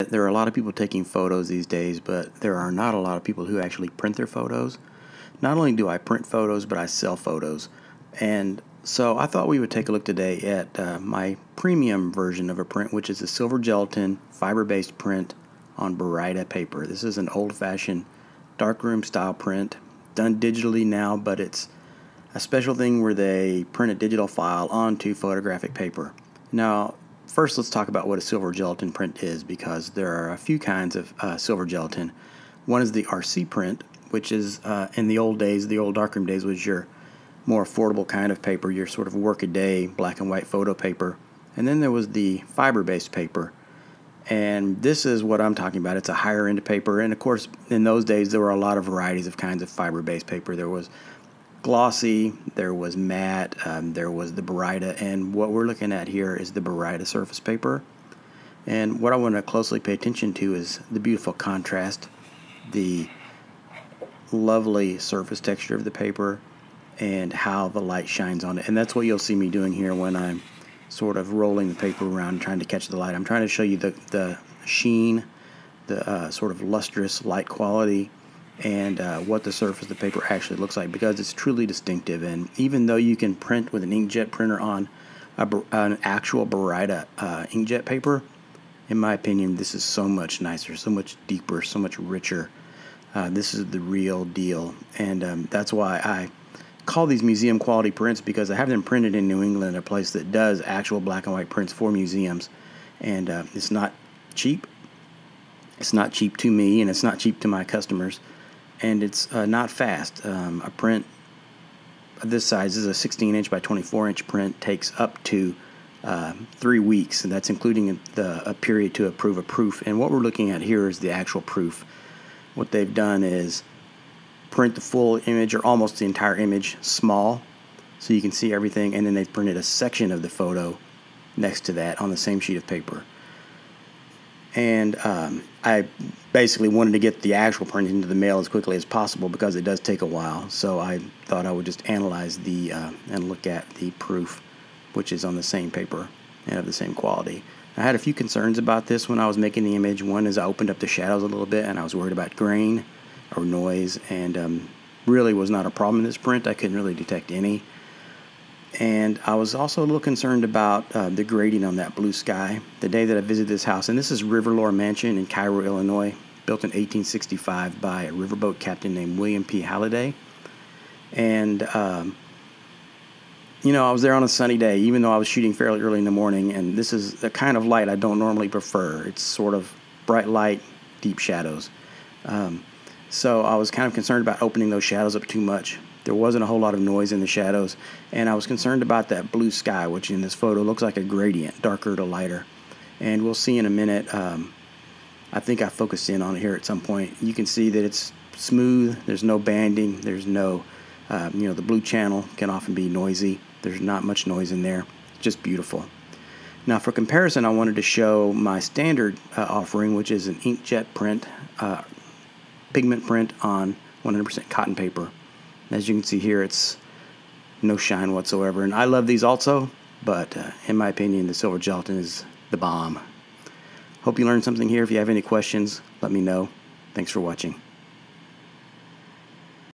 There are a lot of people taking photos these days, but there are not a lot of people who actually print their photos. Not only do I print photos, but I sell photos. And so I thought we would take a look today at uh, my premium version of a print, which is a silver gelatin fiber based print on Baryta paper. This is an old fashioned darkroom style print, done digitally now, but it's a special thing where they print a digital file onto photographic paper. Now, first let's talk about what a silver gelatin print is because there are a few kinds of uh, silver gelatin. One is the RC print, which is uh, in the old days, the old darkroom days, was your more affordable kind of paper, your sort of work-a-day black and white photo paper. And then there was the fiber-based paper. And this is what I'm talking about. It's a higher end paper. And of course, in those days, there were a lot of varieties of kinds of fiber based paper. There was glossy, there was matte, um, there was the Baryta, and what we're looking at here is the Baryta surface paper. And what I want to closely pay attention to is the beautiful contrast, the lovely surface texture of the paper, and how the light shines on it. And that's what you'll see me doing here when I'm sort of rolling the paper around trying to catch the light. I'm trying to show you the, the sheen, the uh, sort of lustrous light quality, and uh, what the surface of the paper actually looks like because it's truly distinctive. And even though you can print with an inkjet printer on a, an actual Baryta uh, inkjet paper, in my opinion, this is so much nicer, so much deeper, so much richer. Uh, this is the real deal, and um, that's why I call these museum quality prints because I have them printed in New England, a place that does actual black and white prints for museums, and uh, it's not cheap. It's not cheap to me, and it's not cheap to my customers and it's uh, not fast. Um, a print of this size is a 16 inch by 24 inch print takes up to uh, three weeks, and that's including the, a period to approve a proof. And what we're looking at here is the actual proof. What they've done is print the full image or almost the entire image small so you can see everything, and then they've printed a section of the photo next to that on the same sheet of paper and um, I basically wanted to get the actual print into the mail as quickly as possible because it does take a while. So I thought I would just analyze the uh, and look at the proof, which is on the same paper and of the same quality. I had a few concerns about this when I was making the image. One is I opened up the shadows a little bit and I was worried about grain or noise, and um, really was not a problem in this print. I couldn't really detect any. And I was also a little concerned about uh, the grading on that blue sky. The day that I visited this house, and this is Riverlore Mansion in Cairo, Illinois, built in 1865 by a riverboat captain named William P. Halliday. And, um, you know, I was there on a sunny day, even though I was shooting fairly early in the morning. And this is the kind of light I don't normally prefer. It's sort of bright light, deep shadows. Um, so I was kind of concerned about opening those shadows up too much. There wasn't a whole lot of noise in the shadows, and I was concerned about that blue sky, which in this photo looks like a gradient, darker to lighter. And we'll see in a minute. Um, I think I focused in on it here at some point. You can see that it's smooth. There's no banding. There's no, uh, you know, the blue channel can often be noisy. There's not much noise in there. just beautiful. Now, for comparison, I wanted to show my standard uh, offering, which is an inkjet print, uh, pigment print on 100% cotton paper. As you can see here, it's no shine whatsoever. And I love these also, but uh, in my opinion, the silver gelatin is the bomb. Hope you learned something here. If you have any questions, let me know. Thanks for watching.